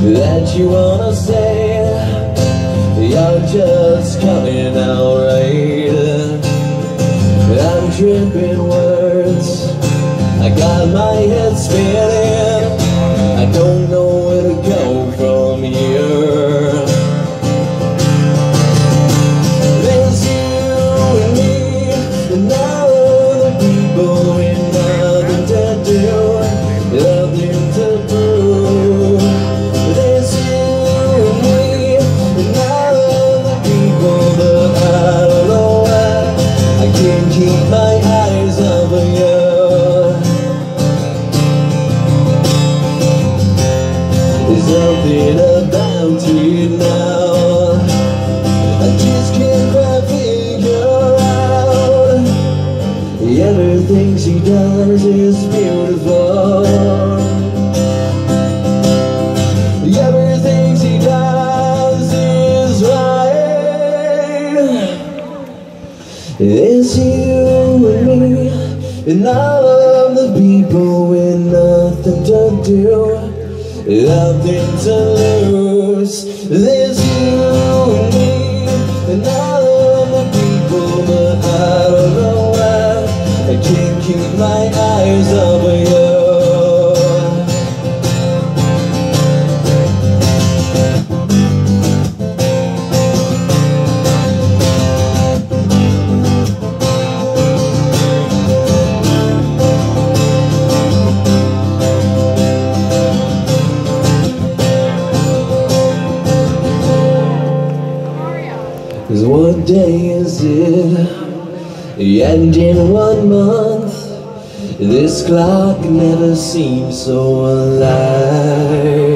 that you wanna say. You're just coming out right. I'm tripping words. I got my head spinning. I don't know can't keep my eyes of you. There's something about you now. I just can't figure out. Everything she does is beautiful. Everything she does is right It's you and me. And all of the people with nothing to do. Nothing to lose. There's you and me And all of the people But I don't know why. I can't keep my eyes off you Cause what day is it? And in one month This clock never seems so alive